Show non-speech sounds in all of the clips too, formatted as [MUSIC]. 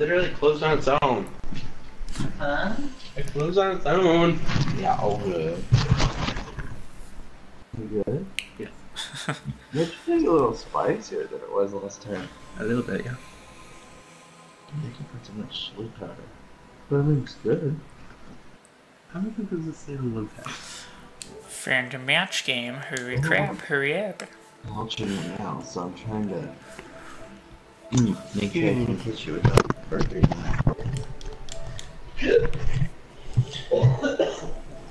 literally closed on its own. Huh? It closed on its own. Yeah, all good. You good? Yeah. [LAUGHS] It's feeling a little spicier than it was last time. A little bit, yeah. They can put so much chili powder. But it looks good. How many does it say on one pack? Friend match game. Hurry crap, hurry up. I'm watching it now, so I'm trying to mm, make sure I can hit you with a burger.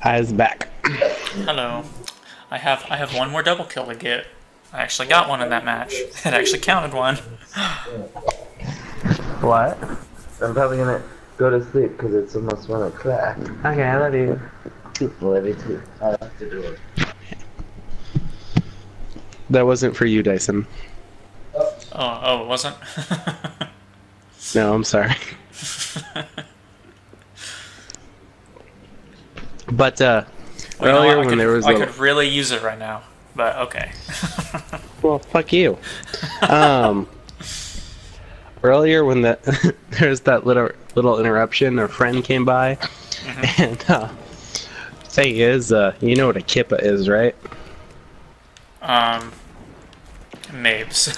Eyes back. Hello. I have I have one more double kill to get. I actually got one in that match. [LAUGHS] It actually counted one. What? I'm probably gonna go to sleep because it's almost one o'clock. Okay, I love you. Love you too. I locked the door. That wasn't for you, Dyson. Oh, oh, it wasn't. [LAUGHS] No, I'm sorry. [LAUGHS] But uh, Well, you know earlier when could, there was I a could really use it right now, but okay. [LAUGHS] well, fuck you. Um, [LAUGHS] earlier when the there's that little little interruption, a friend came by, and uh, thing is, uh, you know what a kippa is, right? um, Mabes.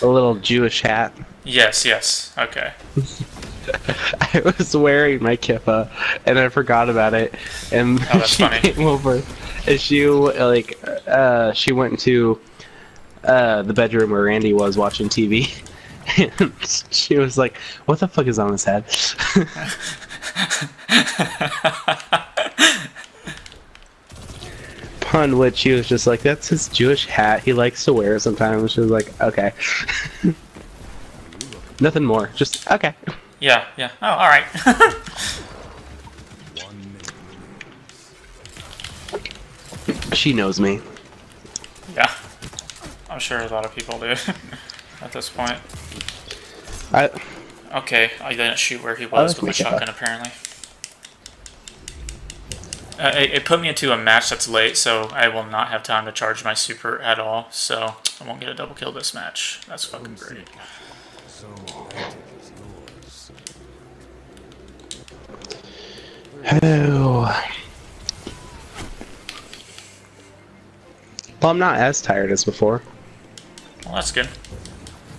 A little Jewish hat. Yes, yes. Okay. [LAUGHS] I was wearing my kippa and I forgot about it, and Oh, that's [LAUGHS] she funny. came over and she like uh, she went to uh, the bedroom where Randy was watching TV. [LAUGHS] And she was like, "What the fuck is on his head?" Pun, which she was just like, "That's his Jewish hat. He likes to wear it sometimes." She was like, "Okay." Nothing more. Just okay. Yeah, yeah. Oh, all right. [LAUGHS] She knows me. yeah. I'm sure a lot of people do [LAUGHS] at this point. I Okay, I didn't shoot where he was with my my shotgun, apparently. Uh, it, it put me into a match that's late, so I will not have time to charge my super at all, so I won't get a double kill this match. That's fucking great. Oh. Well, I'm not as tired as before. Well, that's good.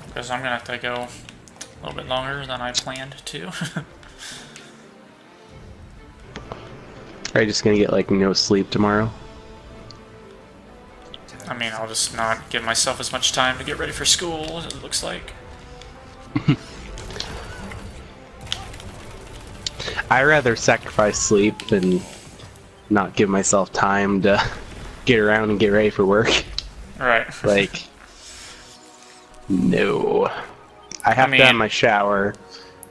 Because I'm gonna have to go a little bit longer than I planned to. [LAUGHS] Are you just gonna get like no sleep tomorrow? I mean, I'll just not give myself as much time to get ready for school, as it looks like. I rather sacrifice sleep than not give myself time to get around and get ready for work. Right. [LAUGHS] Like, no. I have mean- to have my shower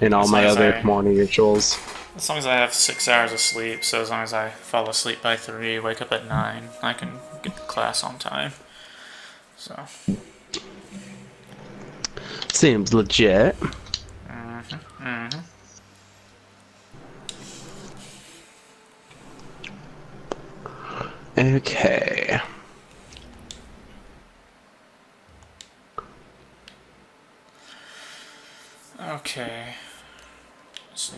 and all my other I- morning rituals. As long as I have six hours of sleep, so as long as I fall asleep by three, wake up at nine, I can get to class on time. So, Seems legit. hmm Okay. okay. Let's see.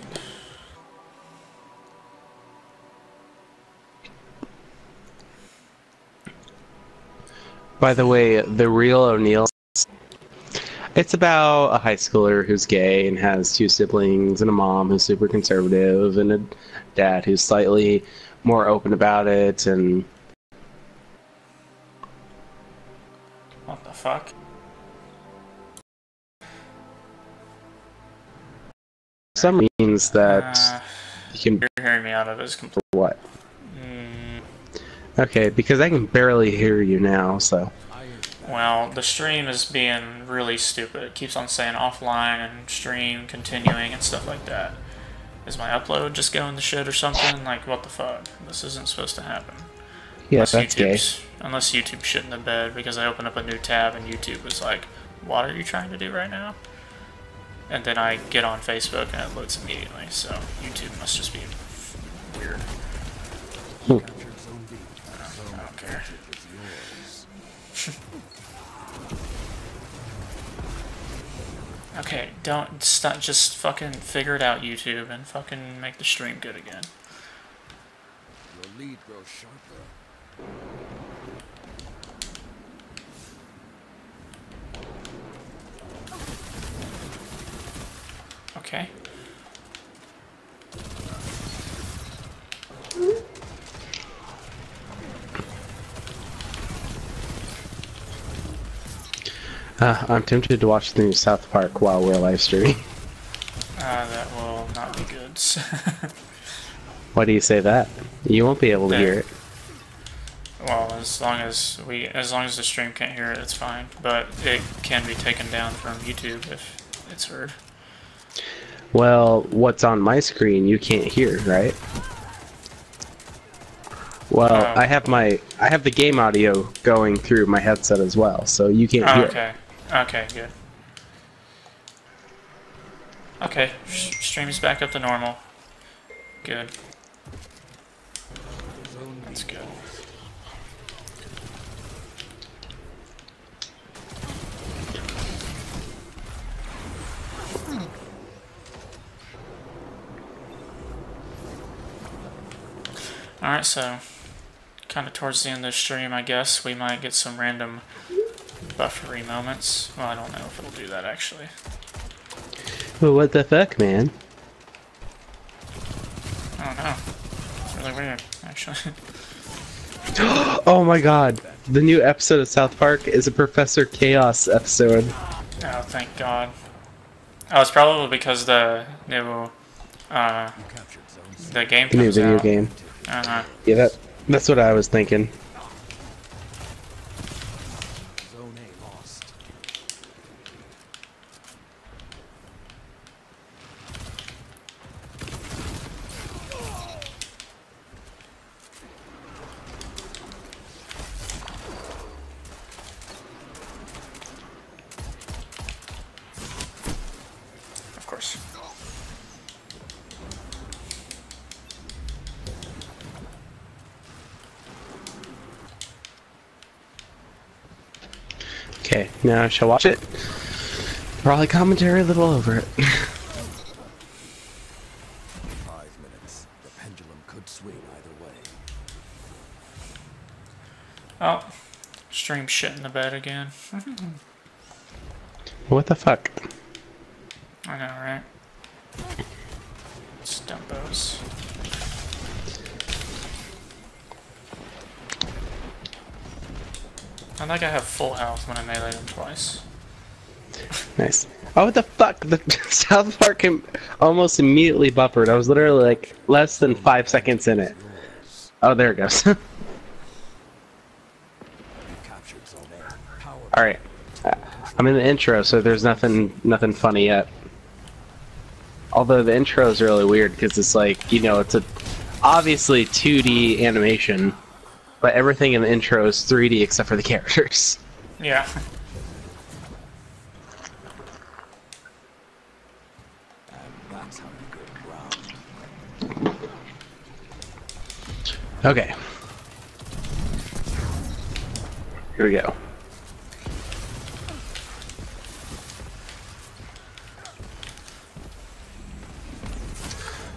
By the way, the real O'Neals. It's about a high schooler who's gay and has two siblings and a mom who's super conservative and a dad who's slightly more open about it and What the fuck? some means that Uh, you can you're hearing me out of this complete. what? Mm, Okay, because I can barely hear you now, so well, the stream is being really stupid. It keeps on saying offline and stream continuing and stuff like that. Is my upload just going to shit or something? Like, what the fuck? This isn't supposed to happen. yeah, unless that's gay. Unless YouTube shit in the bed because I opened up a new tab and YouTube was like, "What are you trying to do right now?" And then I get on Facebook and it loads immediately. So YouTube must just be weird. Hmm. I don't care. Okay, don't stop. Just fucking figure it out, YouTube, and fucking make the stream good again. Your lead grows sharper. Okay. Uh, I'm tempted to watch the new South Park while we're live streaming. Uh, [LAUGHS] that will not be good. [LAUGHS] Why do you say that? You won't be able to hear it. well, as long as we, as long as the stream can't hear it, it's fine. But it can be taken down from YouTube if it's heard. Well, what's on my screen you can't hear, right? Well, Oh. I have my I have the game audio going through my headset as well, so you can't Oh, hear. it. Okay. Good. Okay, stream's back up to normal. Good. That's good. Alright, so kind of towards the end of the stream, I guess, we might get some random buffery moments. Well, I don't know if it'll do that actually. Well, what the fuck, man? I don't know. It's really weird, actually. [LAUGHS] [GASPS] Oh my god. The new episode of South Park is a Professor Chaos episode. Oh, thank God. Oh, it's probably because the new, uh, you captured zone C. the game The new video out. game. Uh-huh. Yeah, that that's what I was thinking. Okay, now I shall watch it. Probably commentary a little over it. [LAUGHS] Five minutes. The pendulum could swing either way. Oh, stream shit in the bed again. [LAUGHS] what the fuck? I know, right? Stumpos. I think I have full health when I melee them twice. Nice. Oh, what the fuck? The [LAUGHS] South Park almost immediately buffered. I was literally like less than five seconds in it. Oh, there it goes. [LAUGHS] All right. Uh, I'm in the intro, so there's nothing nothing funny yet. Although the intro is really weird because it's like you know it's a obviously 2D animation, but everything in the intro is 3D except for the characters. Yeah. And that's how you go ground. Okay. Here we go.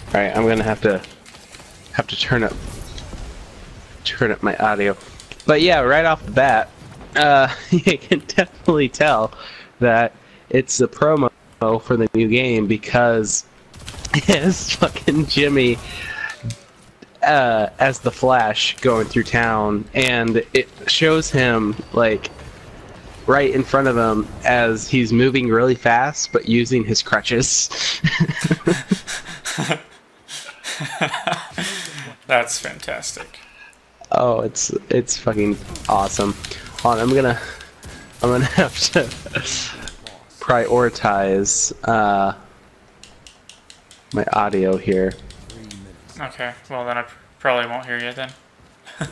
All right, I'm gonna have to have to turn up turn up my audio. But yeah, right off the bat, uh, [LAUGHS] you can definitely tell that it's a promo for the new game because [LAUGHS] it's fucking Jimmy uh, as the Flash going through town, and it shows him like right in front of him as he's moving really fast, but using his crutches. [LAUGHS] That's fantastic. Oh, it's it's fucking awesome. Hold on, I'm gonna [LAUGHS] I'm gonna have to [LAUGHS] prioritize uh, my audio here. Okay, well then I probably won't hear you then. [LAUGHS]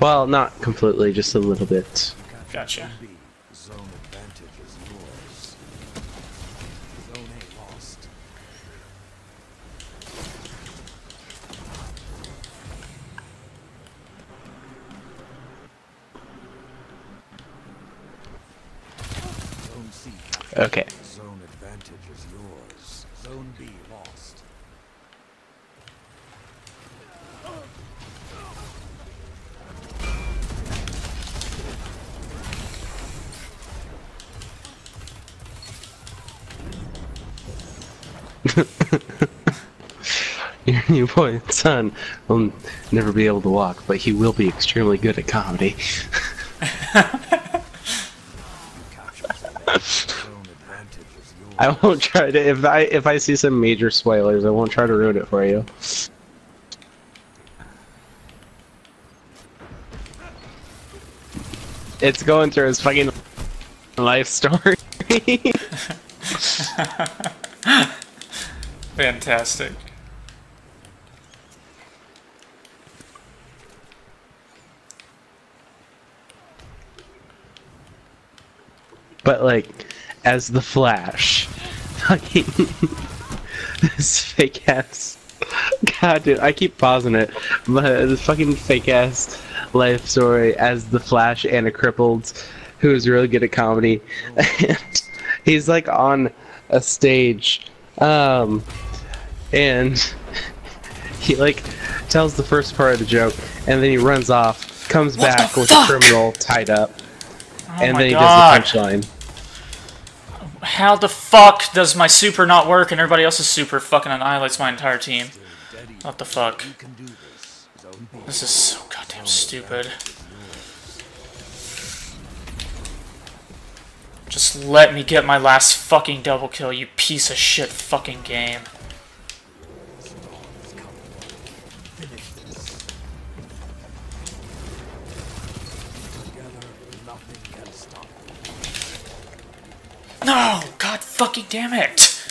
Well, not completely, just a little bit. Gotcha. Zone B. Zone advantage is yours. Zone A lost. Zone C captured. Okay. Zone advantage is yours. Zone B lost. [LAUGHS] Your new boy and son will never be able to walk, but he will be extremely good at comedy. Zone advantage is yours. I won't try to if I if I see some major spoilers, I won't try to ruin it for you. It's going through his fucking life story. [LAUGHS] Fantastic. but like as the Flash, fucking [LAUGHS] this fake ass. God, dude, I keep pausing it, but this fucking fake ass life story as the Flash and a crippled who is really good at comedy. And [LAUGHS] he's like on a stage, um, and [LAUGHS] he like tells the first part of the joke, and then he runs off, comes What back with fuck? a criminal tied up, Oh and then he god. does the punchline. How the fuck does my super not work and everybody else's super fucking annihilates my entire team? What the fuck? This is so goddamn stupid. Just let me get my last fucking double kill, you piece of shit fucking game. Finish this. Together, nothing can stop. No! God fucking damn it!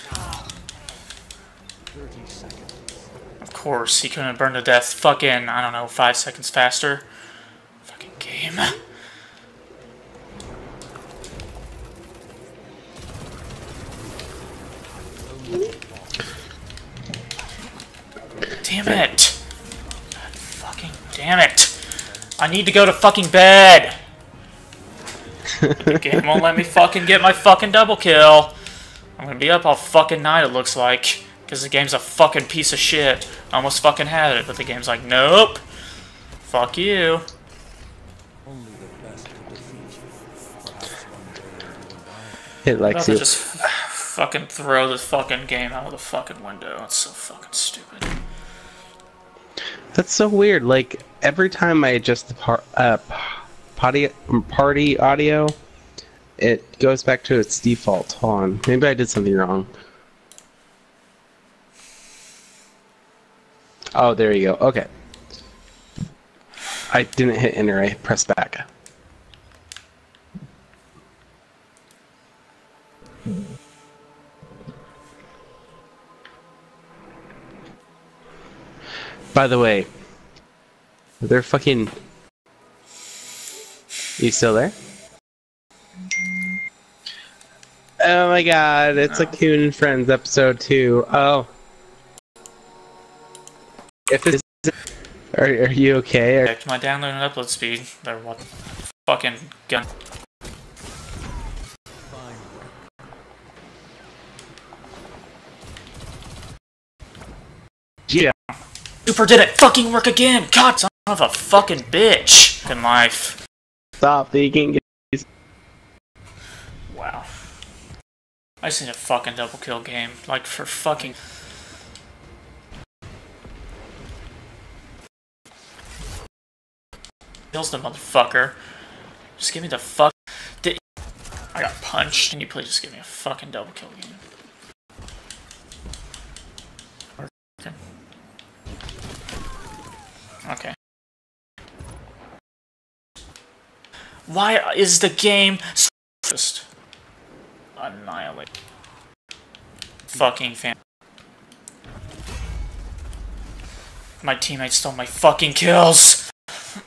Of course, he couldn't burn to death fucking, I don't know, five seconds faster. Fucking game. Damn it! God fucking damn it! I need to go to fucking bed! The game won't let me fucking get my fucking double kill. I'm gonna be up all fucking night, it looks like. Because the game's a fucking piece of shit. I almost fucking had it, but the game's like, nope. Fuck you. Only the best will defeat you. Perhaps one day you and I It likes you. just fucking throw the fucking game out of the fucking window. It's so fucking stupid. That's so weird. Like every time I adjust the par- uh, p- party party audio, it goes back to its default. Hold on, maybe I did something wrong. Oh, there you go. Okay. I didn't hit enter. I pressed back. By the way, they're fucking. You still there? Oh my god, it's a Coon and Friends episode two. Oh. If it's. Are, are you okay? Or, Checked my download and upload speed. They're what fucking gun. Yeah. Super did it fucking work again! God son of a fucking bitch! Fucking life. Stop thinking. Wow. I need a fucking double kill game. Like for fucking. Kills the motherfucker. Just give me the fuck. Di- I got punched. Can you please just give me a fucking double kill game? Okay. Okay. Why is the game s- just annihilate? Fucking fan. My teammates stole my fucking kills.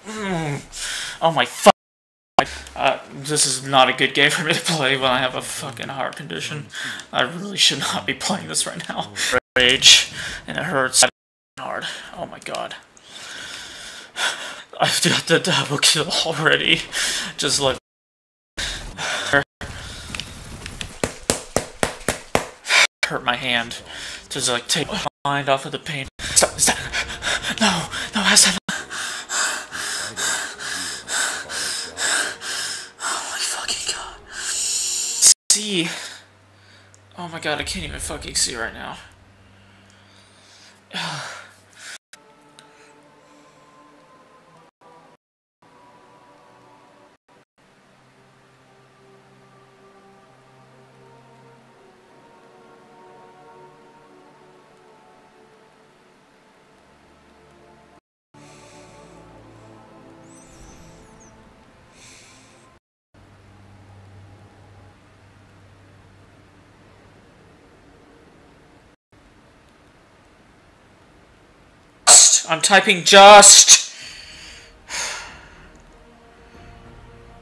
Oh my fuck. Uh, this is not a good game for me to play when I have a fucking heart condition. I really should not be playing this right now. Rage, and it hurts hard. Oh my god. I've got the double kill already. Just like. hurt my hand just like take my mind off of the pain. Stop, stop. No, no, Hassan. Oh my fucking god. See. Oh my god, I can't even fucking see right now. [SIGHS] I'm typing just.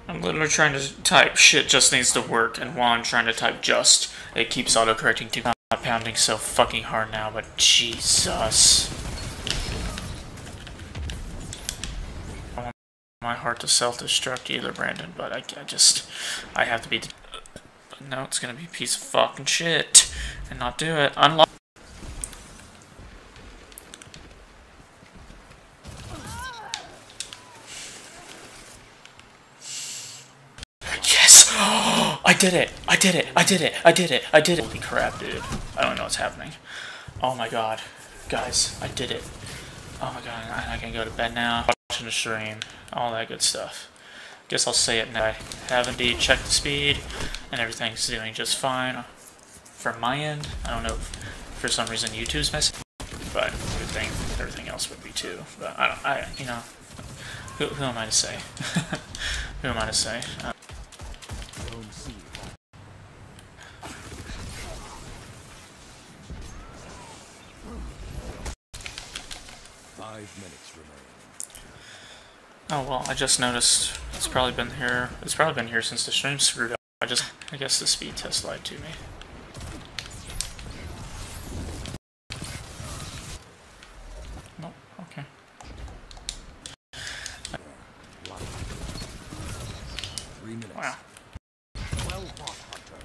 I'm literally trying to type shit just needs to work, and while I'm trying to type just, it keeps autocorrecting to not pounding so fucking hard now, but Jesus. I want my heart to self-destruct either, Brandon, but I, I just, I have to be, no, it's gonna be a piece of fucking shit, and not do it. Unlock. Yes! I did it! I did it! I did it! I did it! I did it! Holy crap, dude. I don't know what's happening. Oh my god. Guys, I did it. Oh my god, I, can go to bed now. Watching the stream. All that good stuff. Guess I'll say it now. I have indeed checked the speed, and everything's doing just fine. From my end, I don't know if for some reason YouTube's messing, but good thing everything else would be too. But I don't, I, you know, who, who am I to say? [LAUGHS] who am I to say? Uh, well, I just noticed it's probably been here. It's probably been here since the stream screwed up. I just, I guess the speed test lied to me. Nope. Okay. Three minutes. Wow. Well fought, Hunter.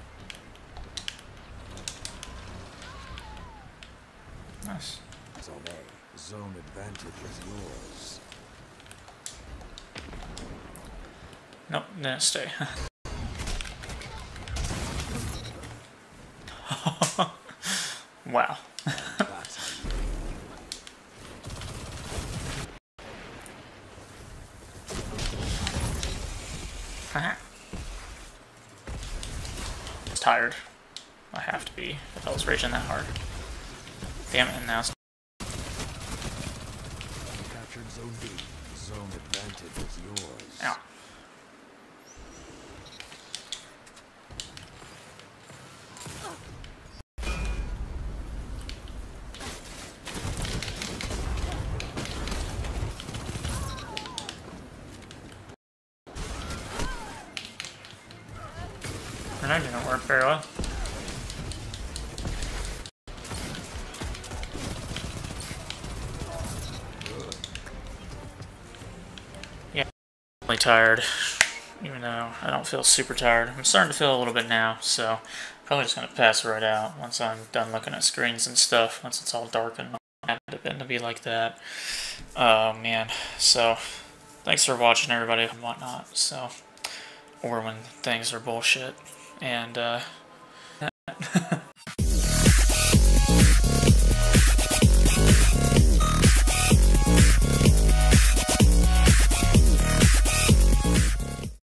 Nice. Zone A. Zone advantage is yours. Nope. Didn't stay. [LAUGHS] wow. That's how you It's tired. I have to be if I was raging that hard. Damn it, and now it's captured Zone B. Zone advantage is yours. Ow. Tired, even though I don't feel super tired. I'm starting to feel a little bit now, so probably just gonna pass right out once I'm done looking at screens and stuff. Once it's all dark and been to be like that. Oh man, so thanks for watching, everybody, and whatnot. So, or when things are bullshit, and uh. [LAUGHS]